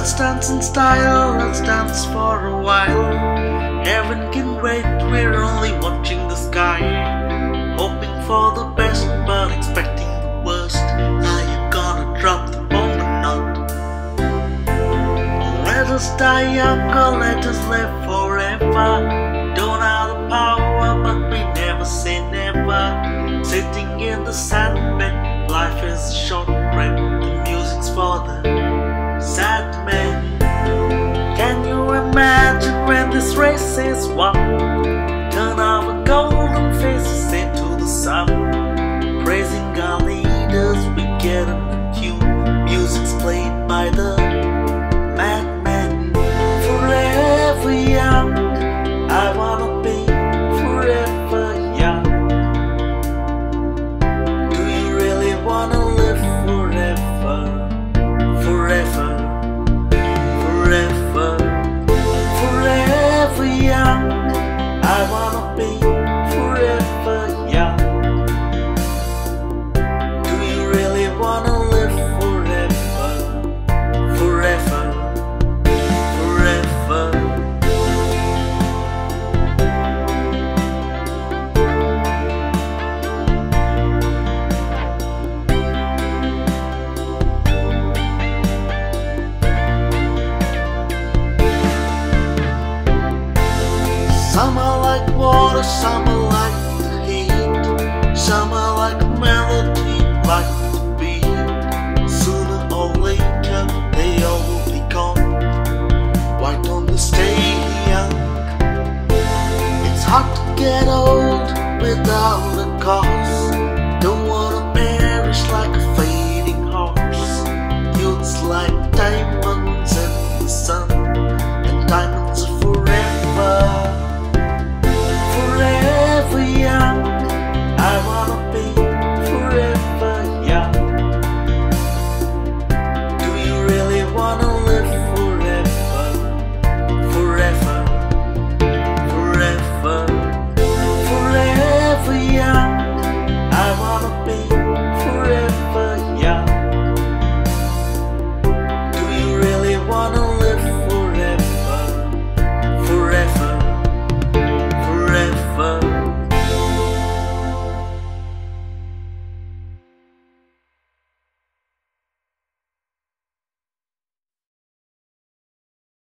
Let's dance in style, let's dance for a while. Heaven can wait, we're only watching the sky. Hoping for the best, but expecting the worst. Are you gonna drop the bomb or not? Let us die young or let us live forever. Don't have the power, water, like the heat, melody, like beat. Sooner or later, they all will. Why don't stay? It's hard to get old without a cause.